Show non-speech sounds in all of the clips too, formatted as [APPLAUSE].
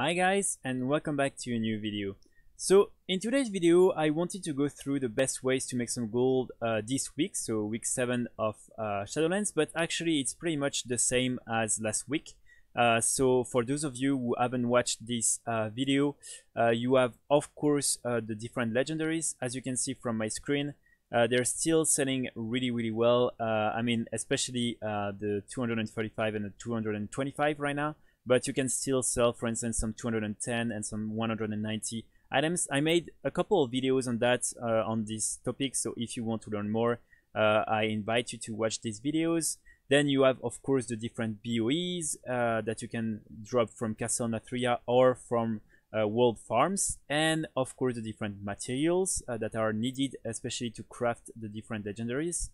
Hi guys and welcome back to a new video. So in today's video I wanted to go through the best ways to make some gold uh, this week, so week 7 of uh, Shadowlands, but actually it's pretty much the same as last week. Uh, so for those of you who haven't watched this uh, video, uh, you have of course uh, the different legendaries as you can see from my screen. they're still selling really really well, I mean especially the 235 and the 225 right now but you can still sell for instance some 210 and some 190 items. I made a couple of videos on that uh, on this topic so if you want to learn more uh, i invite you to watch these videos. Then you have of course the different boes uh, that you can drop from castle nathria or from uh, world farms and of course the different materials uh, that are needed especially to craft the different legendaries.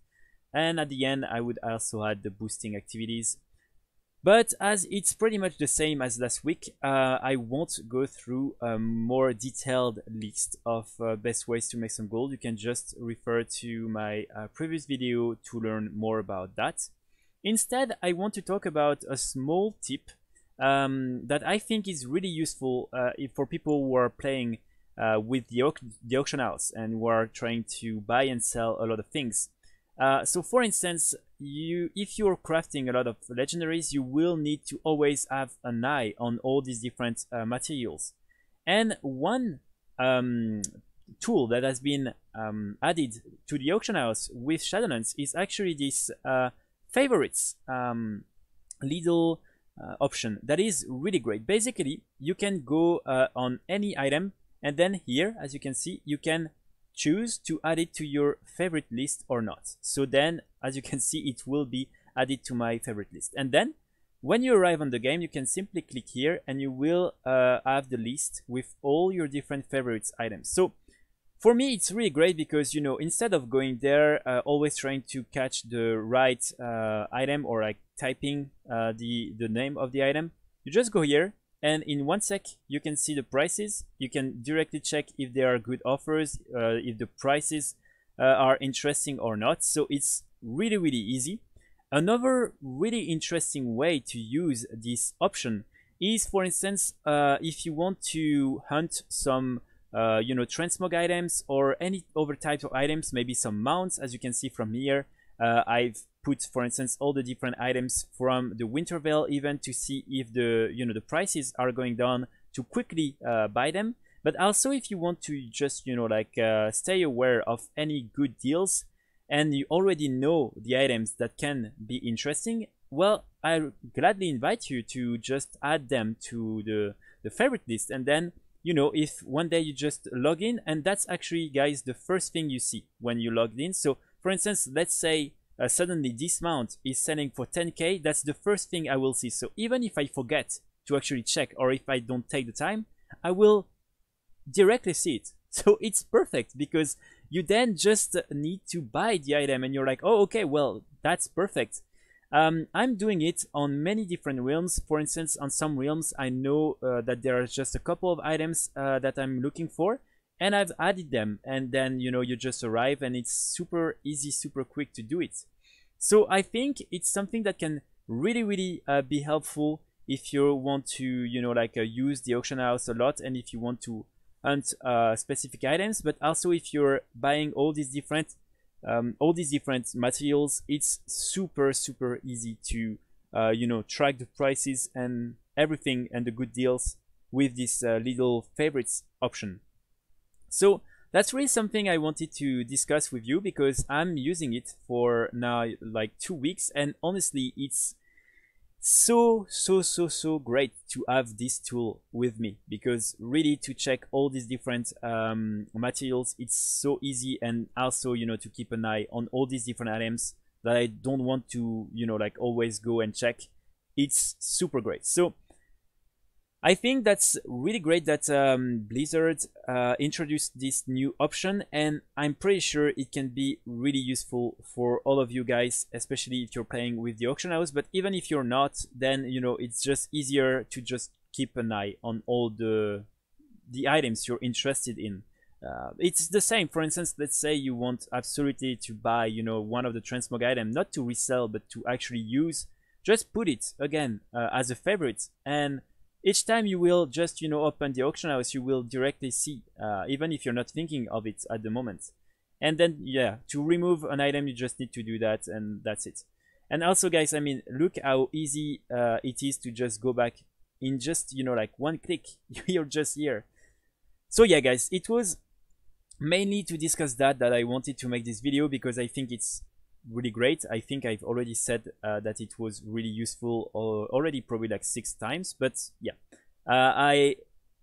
And at the end i would also add the boosting activities but as it's pretty much the same as last week, uh, I won't go through a more detailed list of uh, best ways to make some gold. You can just refer to my uh, previous video to learn more about that. Instead, I want to talk about a small tip um, that I think is really useful uh, for people who are playing uh, with the, au the auction house and who are trying to buy and sell a lot of things. Uh, so for instance, you if you're crafting a lot of legendaries, you will need to always have an eye on all these different uh, materials. And one um, tool that has been um, added to the auction house with Shadowlands is actually this uh, favorites um, little uh, option that is really great. Basically, you can go uh, on any item and then here, as you can see, you can choose to add it to your favorite list or not. So then, as you can see, it will be added to my favorite list. And then, when you arrive on the game, you can simply click here and you will uh, have the list with all your different favorites items. So for me, it's really great because, you know, instead of going there, uh, always trying to catch the right uh, item or like typing uh, the, the name of the item, you just go here and in one sec you can see the prices. You can directly check if there are good offers uh, if the prices uh, are interesting or not. So it's really really easy. Another really interesting way to use this option is for instance uh, if you want to hunt some uh, you know transmog items or any other types of items maybe some mounts as you can see from here. Uh, I've put, for instance, all the different items from the Winter Veil event to see if the you know the prices are going down to quickly uh, buy them. But also, if you want to just you know like uh, stay aware of any good deals and you already know the items that can be interesting, well, I gladly invite you to just add them to the the favorite list and then you know if one day you just log in and that's actually guys the first thing you see when you logged in so for instance let's say uh, suddenly this mount is selling for 10k, that's the first thing I will see. So even if I forget to actually check or if I don't take the time, I will directly see it. [LAUGHS] So it's perfect because you then just need to buy the item and you're like, oh, okay, well, that's perfect. Um, I'm doing it on many different realms. For instance, on some realms, I know uh, that there are just a couple of items uh, that I'm looking for and I've added them and then you know you just arrive and it's super easy super quick to do it. So I think it's something that can really really uh, be helpful if you want to you know like uh, use the auction house a lot and if you want to hunt uh, specific items but also if you're buying all these different um, all these different materials it's super super easy to uh, you know track the prices and everything and the good deals with this uh, little favorites option so that's really something I wanted to discuss with you because I'm using it for now like two weeks and honestly it's so so so so great to have this tool with me because really to check all these different um, materials it's so easy and also you know to keep an eye on all these different items that I don't want to you know like always go and check. It's super great. So I think that's really great that um, Blizzard uh, introduced this new option and I'm pretty sure it can be really useful for all of you guys, especially if you're playing with the auction house. But even if you're not, then you know it's just easier to just keep an eye on all the the items you're interested in. Uh, it's the same. For instance, let's say you want absolutely to buy, you know, one of the transmog item, not to resell, but to actually use. Just put it again uh, as a favorite and each time you will just you know open the auction house you will directly see uh, even if you're not thinking of it at the moment. And then yeah to remove an item you just need to do that and that's it. And also guys i mean look how easy uh, it is to just go back in just you know like one click. [LAUGHS] You're just here. So yeah guys it was mainly to discuss that that i wanted to make this video because i think it's really great. I think i've already said uh, that it was really useful already probably like six times but yeah. Uh, i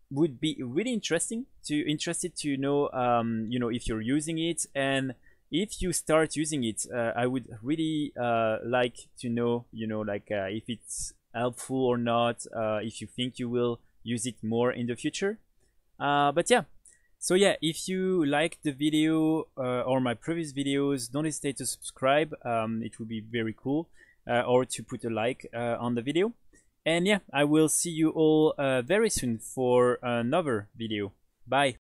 would be really interesting to interested to know um, you know if you're using it. And if you start using it uh, i would really uh, like to know you know like uh, if it's helpful or not uh, if you think you will use it more in the future. But yeah so yeah if you like the video uh, or my previous videos don't hesitate to subscribe um, it would be very cool or to put a like on the video and yeah, I will see you all uh, very soon for another video. Bye.